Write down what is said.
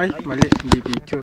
Ay, mali. Hindi picture.